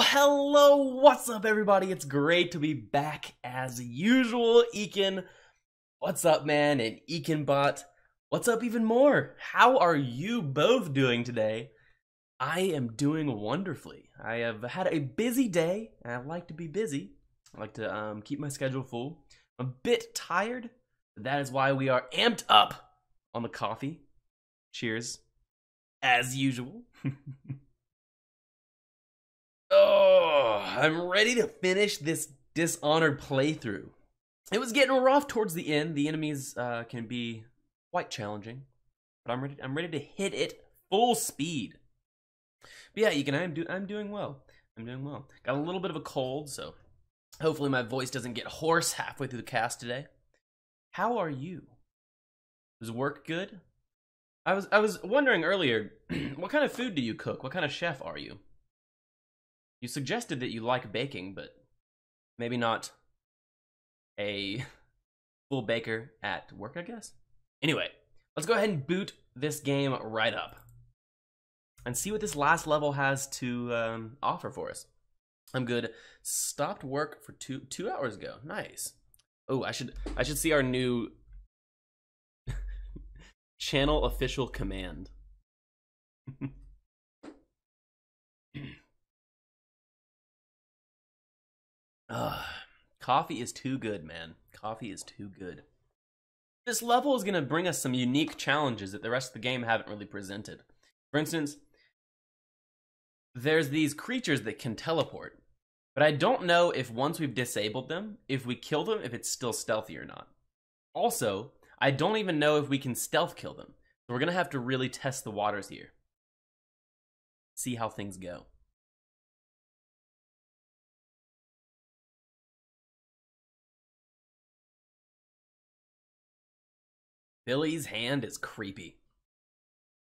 Hello, what's up everybody? It's great to be back as usual. Ekin, what's up man? And Ekinbot, what's up even more? How are you both doing today? I am doing wonderfully. I have had a busy day, and I like to be busy. I like to um, keep my schedule full. I'm a bit tired, but that is why we are amped up on the coffee. Cheers. As usual. oh, I'm ready to finish this Dishonored playthrough. It was getting rough towards the end. The enemies uh, can be quite challenging, but I'm ready. I'm ready to hit it full speed. But yeah, you can. I'm do. I'm doing well. I'm doing well. Got a little bit of a cold, so hopefully my voice doesn't get hoarse halfway through the cast today. How are you? Was work good? I was I was wondering earlier, what kind of food do you cook? What kind of chef are you? You suggested that you like baking, but maybe not a full baker at work, I guess. Anyway, let's go ahead and boot this game right up and see what this last level has to um, offer for us. I'm good. Stopped work for two two hours ago. Nice. Oh, I should I should see our new channel official command. Ugh, coffee is too good, man. Coffee is too good. This level is going to bring us some unique challenges that the rest of the game haven't really presented. For instance, there's these creatures that can teleport. But I don't know if once we've disabled them, if we kill them, if it's still stealthy or not. Also, I don't even know if we can stealth kill them. So we're going to have to really test the waters here. See how things go. Billy's hand is creepy.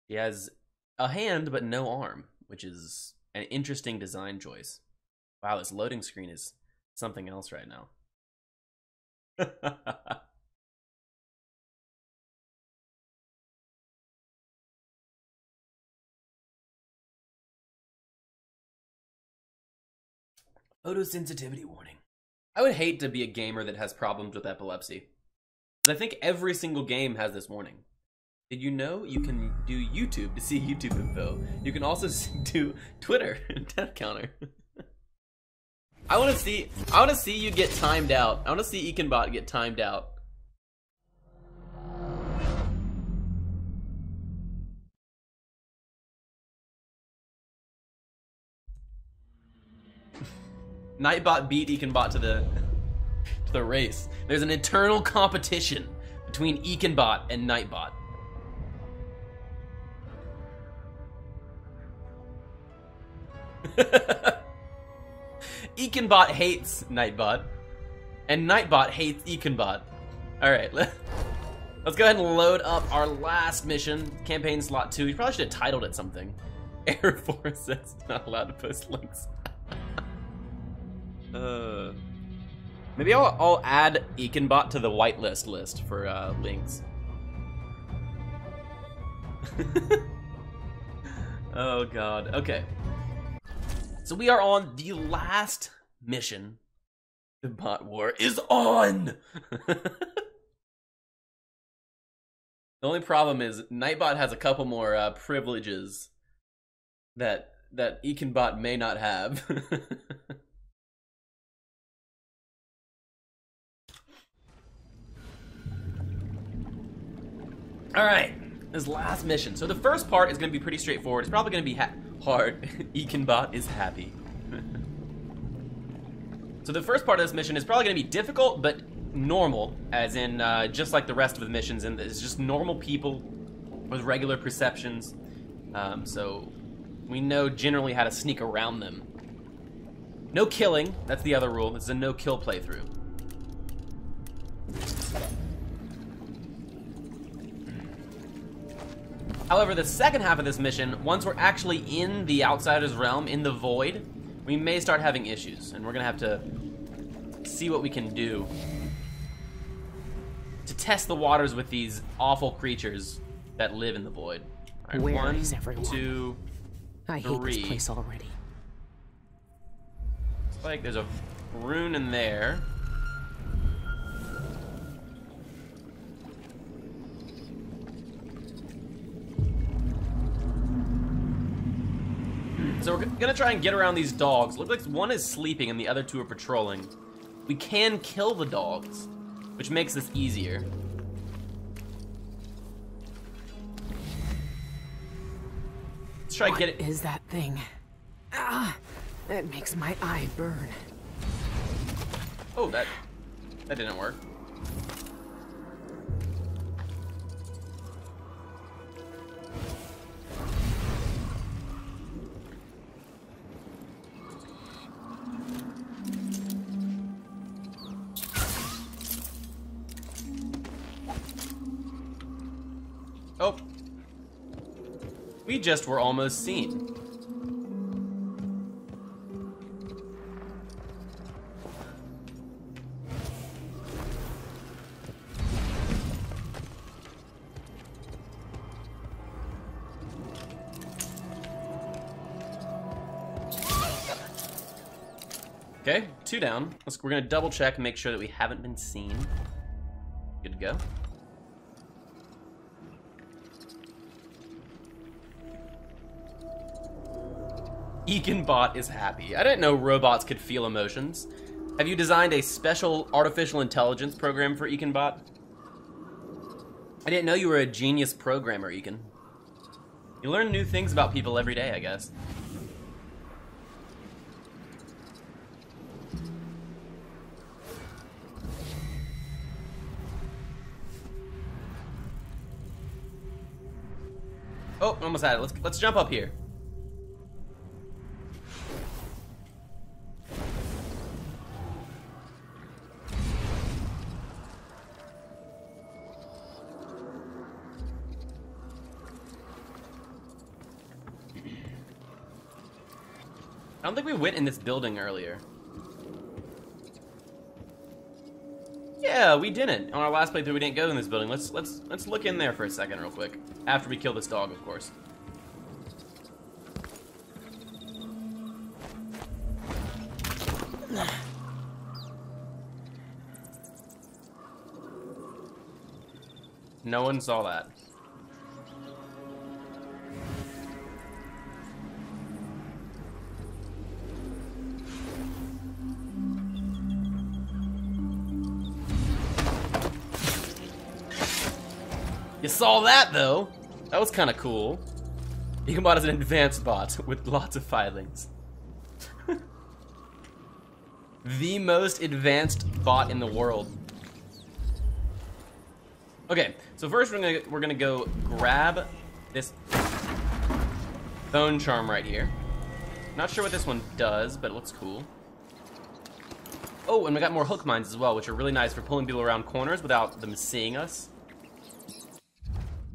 He has a hand but no arm, which is an interesting design choice. Wow, this loading screen is something else right now. Photosensitivity warning. I would hate to be a gamer that has problems with epilepsy. I think every single game has this warning. Did you know you can do YouTube to see YouTube info? You can also do Twitter death counter. I want to see. I want to see you get timed out. I want to see Ekinbot get timed out. Nightbot beat Ekinbot to the the race. There's an eternal competition between Ekinbot and Nightbot. Ekinbot hates Nightbot, and Nightbot hates Ekinbot. Alright, let, us go ahead and load up our last mission, campaign slot 2. You probably should have titled it something. Air Force says not allowed to post links. uh, maybe I'll, I'll add Ekinbot to the whitelist list for uh, links. oh god, okay. So we are on the last mission. The bot war is on! the only problem is Nightbot has a couple more uh, privileges that that Ekinbot may not have. All right, this last mission. So the first part is going to be pretty straightforward. It's probably going to be hard. Ekinbot is happy. so the first part of this mission is probably going to be difficult, but normal, as in uh, just like the rest of the missions, and it's just normal people with regular perceptions. Um, so we know generally how to sneak around them. No killing, that's the other rule. Is a no-kill playthrough. However, the second half of this mission, once we're actually in the Outsider's realm, in the Void, we may start having issues, and we're gonna have to see what we can do to test the waters with these awful creatures that live in the Void. Right, Where one, is everyone? two, I hate this place already. It's Like there's a rune in there. We're gonna try and get around these dogs. Looks like one is sleeping and the other two are patrolling. We can kill the dogs, which makes this easier. Let's try What get it. is that thing? Ah, that makes my eye burn. Oh, that that didn't work. We just were almost seen. Okay, two down. Let's, we're gonna double check and make sure that we haven't been seen. Good to go. Ekinbot is happy. I didn't know robots could feel emotions. Have you designed a special artificial intelligence program for Ekinbot? I didn't know you were a genius programmer, Ekin. You learn new things about people every day, I guess. Oh, almost had it. Let's let's jump up here. We went in this building earlier. Yeah, we didn't. On our last playthrough, we didn't go in this building. Let's let's let's look in there for a second, real quick. After we kill this dog, of course. No one saw that. Saw that though. That was kind of cool. Ekinbot is an advanced bot with lots of filings. the most advanced bot in the world. Okay, so first we're gonna we're gonna go grab this bone charm right here. Not sure what this one does, but it looks cool. Oh, and we got more hook mines as well, which are really nice for pulling people around corners without them seeing us.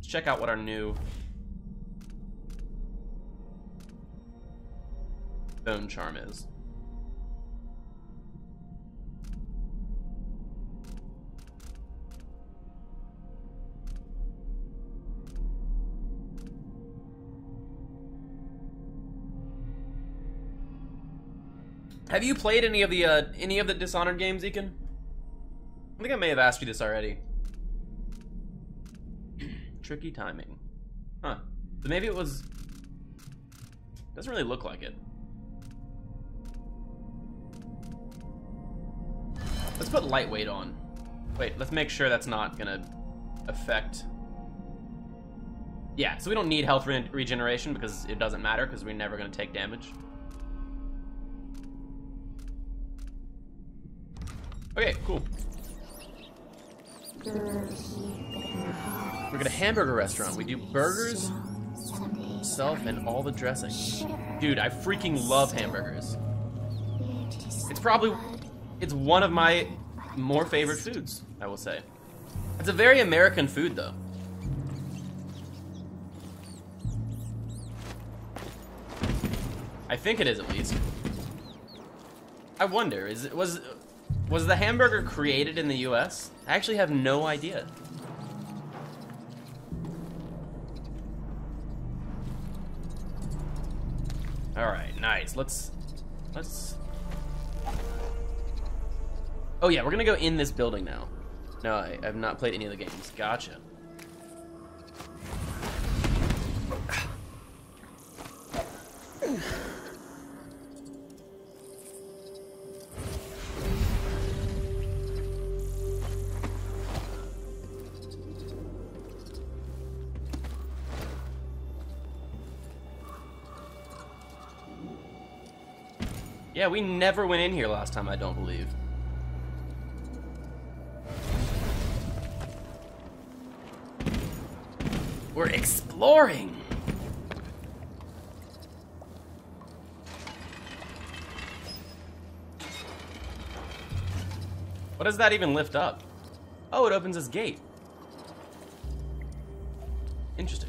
Let's check out what our new bone charm is. Have you played any of the uh, any of the Dishonored games, Ekin? I think I may have asked you this already. Tricky timing. Huh. So maybe it was... Doesn't really look like it. Let's put lightweight on. Wait, let's make sure that's not gonna affect... Yeah, so we don't need health re regeneration because it doesn't matter because we're never gonna take damage. Okay, cool. We're at a hamburger restaurant. We do burgers, self, and all the dressing. Dude, I freaking love hamburgers. It's probably, it's one of my more favorite foods, I will say. It's a very American food, though. I think it is at least. I wonder, is it was was the hamburger created in the US? I actually have no idea. Let's... Let's... Oh yeah, we're gonna go in this building now. No, I, I've not played any of the games. Gotcha. Yeah, we never went in here last time, I don't believe. We're exploring! What does that even lift up? Oh, it opens this gate. Interesting.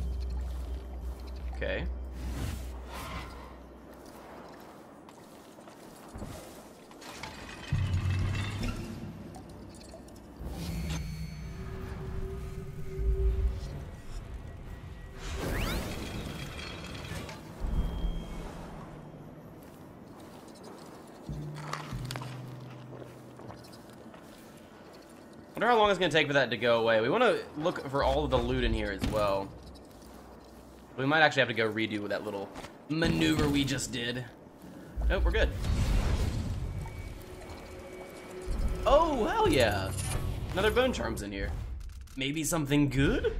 Wonder how long it's gonna take for that to go away. We want to look for all of the loot in here as well. We might actually have to go redo that little maneuver we just did. Nope, we're good. Oh, hell yeah. Another bone charm's in here. Maybe something good?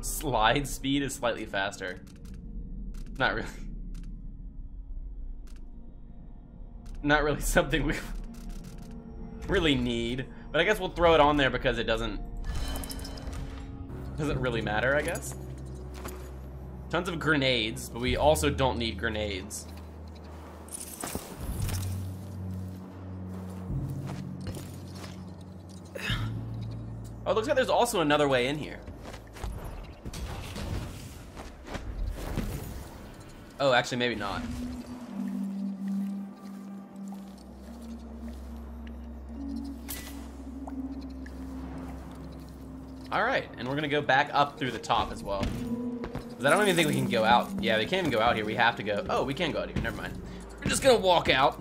Slide speed is slightly faster. Not really. Not really something we really need. But I guess we'll throw it on there because it doesn't doesn't really matter, I guess. Tons of grenades, but we also don't need grenades. Oh, looks like there's also another way in here. Oh, actually, maybe not. All right, and we're gonna go back up through the top as well. Cause I don't even think we can go out. Yeah, we can't even go out here. We have to go. Oh, we can go out here. Never mind. We're just gonna walk out.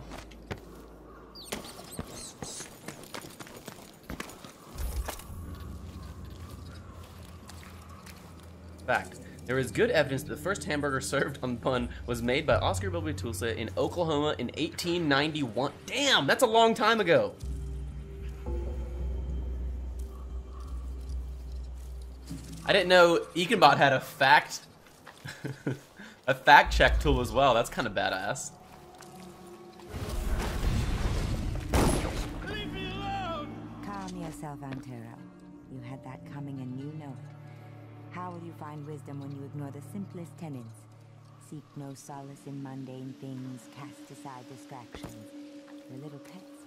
Fact. There is good evidence that the first hamburger served on the bun was made by Oscar Bilby Tulsa in Oklahoma in 1891. Damn, that's a long time ago. I didn't know Ekinbot had a fact, a fact check tool as well. That's kind of badass. Leave me alone. Calm yourself, Antero. You had that coming and you know it. How will you find wisdom when you ignore the simplest tenets? Seek no solace in mundane things, cast aside distractions. Your little pets are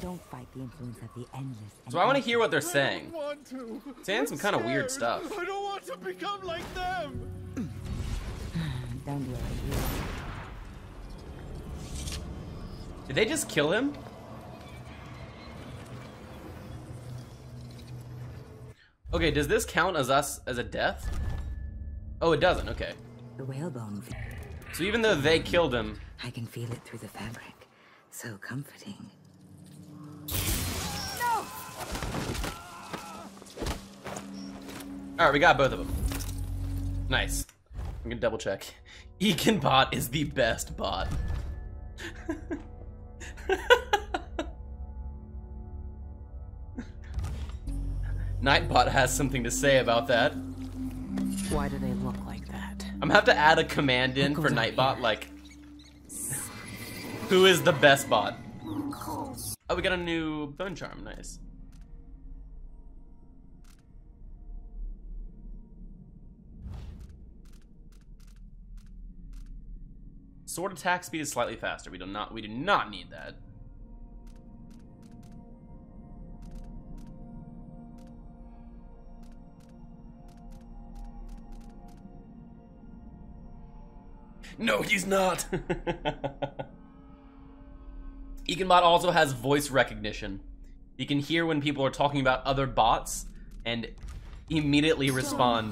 Don't fight the influence of the endless. and So I want to hear what they're I saying. don't want to. Saying some I'm kinda weird stuff. I don't want to become like them. Don't worry. You Did they just kill him? Okay, does this count as us as a death? Oh, it doesn't. Okay. the whalebone. So even though they killed him, I can feel it through the fabric. So comforting. All right, we got both of them. Nice. I'm gonna double check. Ekinbot is the best bot. Nightbot has something to say about that. Why do they look like that? I'm gonna have to add a command in for Nightbot, here? like, who is the best bot? Oh, we got a new bone charm. Nice. Sword attack speed is slightly faster. We do not we do not need that. No, he's not. Ekinbot also has voice recognition. He can hear when people are talking about other bots and immediately so respond.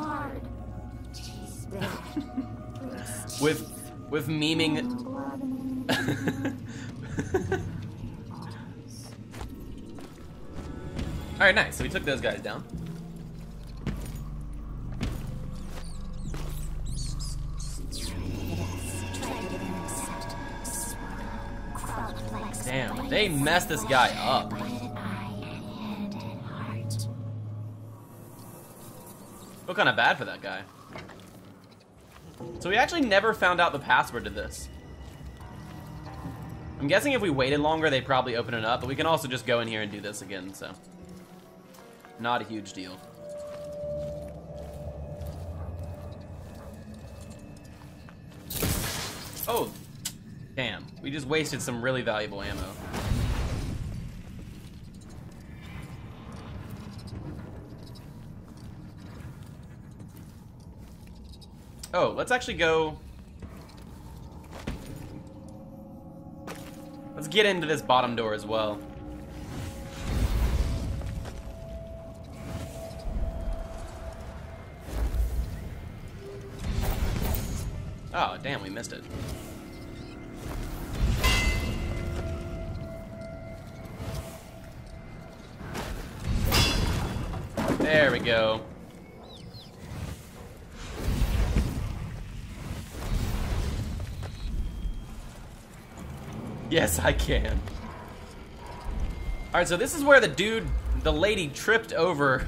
With with memeing. All right, nice. So we took those guys down. Damn, they messed this guy up. Feel kind of bad for that guy. So we actually never found out the password to this. I'm guessing if we waited longer, they'd probably open it up, but we can also just go in here and do this again, so. Not a huge deal. Oh, damn. We just wasted some really valuable ammo. Oh, let's actually go... Let's get into this bottom door as well. Yes, I can. Alright, so this is where the dude, the lady tripped over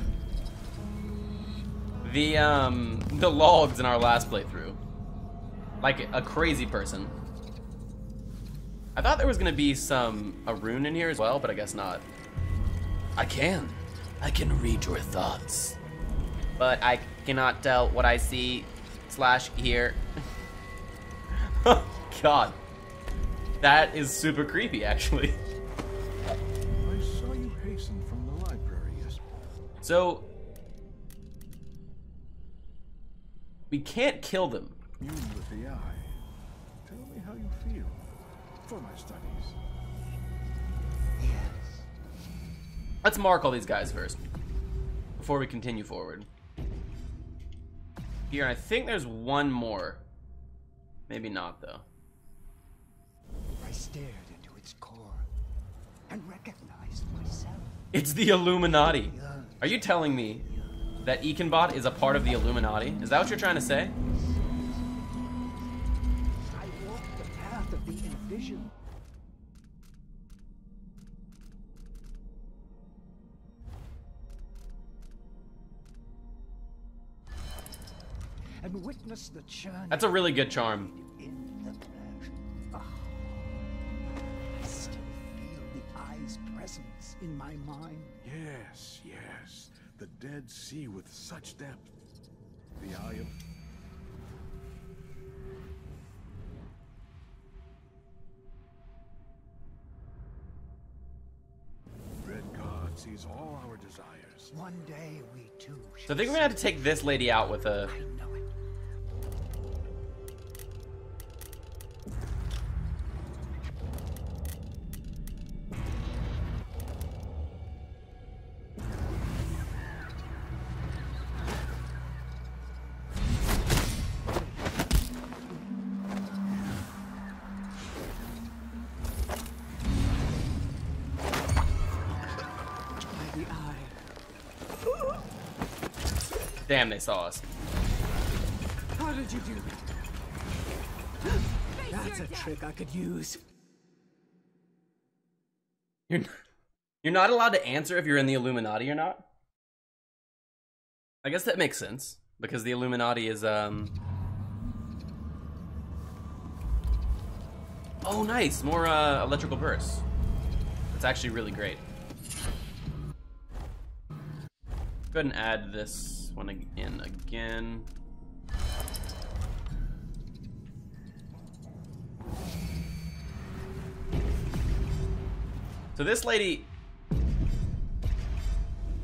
the, um, the logs in our last playthrough. Like a crazy person. I thought there was gonna be some, a rune in here as well, but I guess not. I can. I can read your thoughts. But I cannot tell what I see slash hear. oh, God. That is super creepy, actually. I saw you hasten from the library yesterday. So, we can't kill them. You with the eye. Tell me how you feel. For my studies. Let's mark all these guys first before we continue forward. Here, I think there's one more. Maybe not, though. Stared into its core and recognized myself. It's the Illuminati. Are you telling me that Ekinbot is a part of the Illuminati? Is that what you're trying to say? I walked the path of the envisioned. And witnessed the churning That's a really good charm. Presence in my mind. Yes, yes. The Dead Sea with such depth. The eye of Red God sees all our desires. One day we too So I think we're gonna have to take this lady out with a. Damn, they saw us. How did you do that? That's a trick I could use. You're n- you're not allowed to answer if you're in the Illuminati or not. I guess that makes sense because the Illuminati is um. Oh, nice! More uh, electrical bursts. That's actually really great. Go ahead and add this one ag- in again. So this lady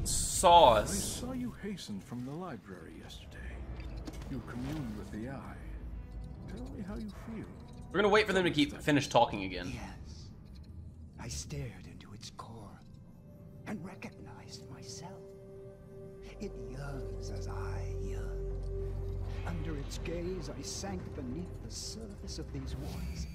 saw us. I us. saw you hasten from the library yesterday. You communed with the eye. Tell me how you feel. We're gonna wait for them to keep finish talking again. Yes. I stared into its core and recognized myself. It yearns as I yearn. Under its gaze, I sank beneath the surface of these waters.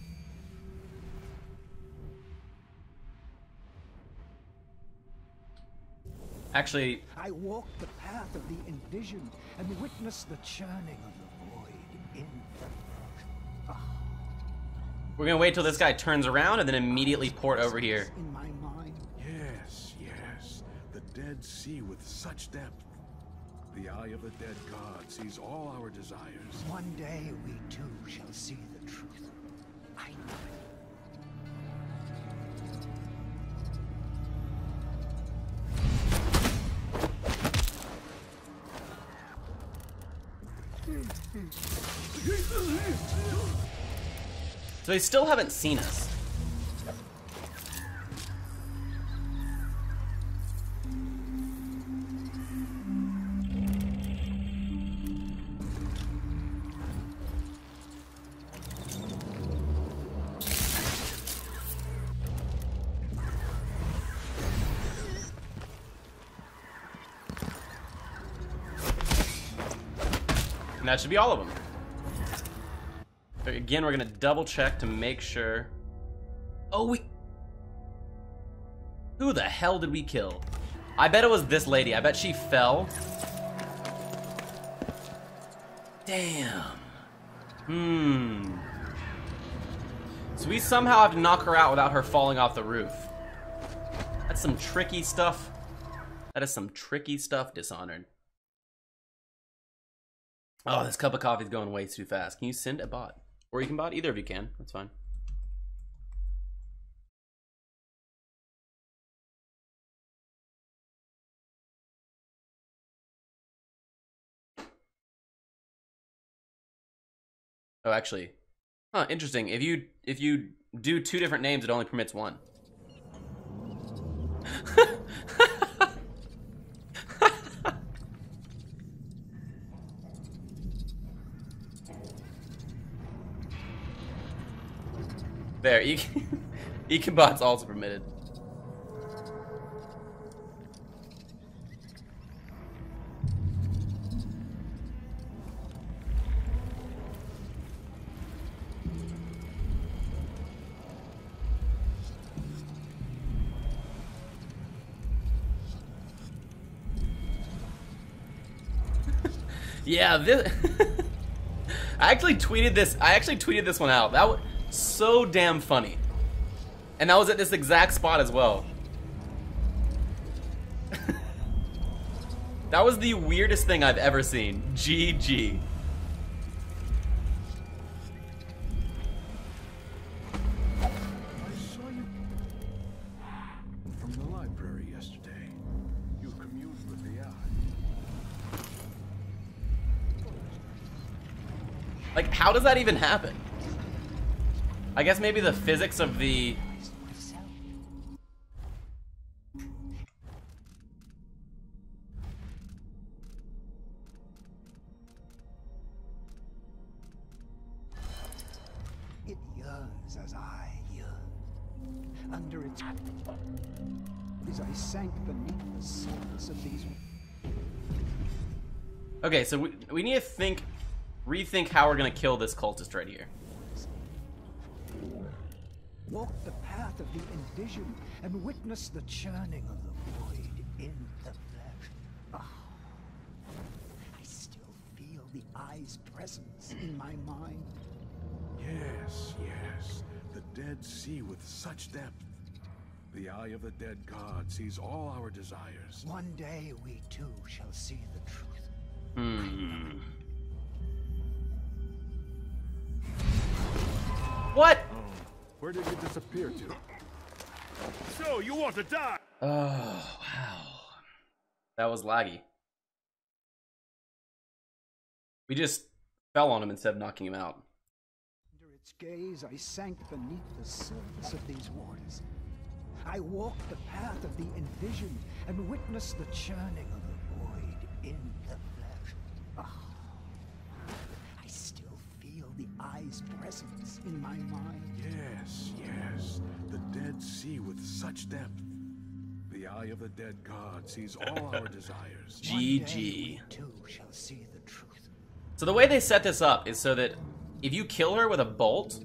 Actually, I walked the path of the envisioned and witnessed the churning of the void in the we're gonna wait till this guy turns around and then immediately port over here. in my mind. Yes, yes. The Dead Sea with such depth. The eye of the dead god sees all our desires. One day we too shall see the truth. I know it. So they still haven't seen us. And that should be all of them. Again, we're gonna double check to make sure. Oh, we. Who the hell did we kill? I bet it was this lady. I bet she fell. Damn. Hmm. So we somehow have to knock her out without her falling off the roof. That's some tricky stuff. That is some tricky stuff, Dishonored. Oh, this cup of coffee is going way too fast. Can you send a bot? Or you can bot? Either of you can. That's fine. Oh, actually. Huh, interesting. If you if you do two different names, it only permits one. There, e also permitted. yeah, this. I actually tweeted this. I actually tweeted this one out. That so damn funny, and that was at this exact spot as well. that was the weirdest thing I've ever seen. GG. I saw you from the library yesterday. You communed with the eye. Like, how does that even happen? I guess maybe the physics of the. It yearns as I yearn. Under its as I sank beneath the surface of these Okay, so we, we need to think, rethink how we're gonna kill this cultist right here. Walked the path of the envisioned and witness the churning of the void in the flesh. Ah, I still feel the eye's presence in my mind. Yes, yes. The Dead Sea with such depth. The eye of the dead god sees all our desires. One day we too shall see the truth. Hmm. What? Where did you disappear to? So, you want to die? Oh, wow. That was laggy. We just fell on him instead of knocking him out. Under its gaze, I sank beneath the surface of these waters. I walked the path of the envisioned and witnessed the churning of the void in the his presence in my mind. Yes, yes. The Dead Sea with such depth. The eye of the dead god sees all our desires. One day GG. we shall see the truth. So the way they set this up is so that if you kill her with a bolt,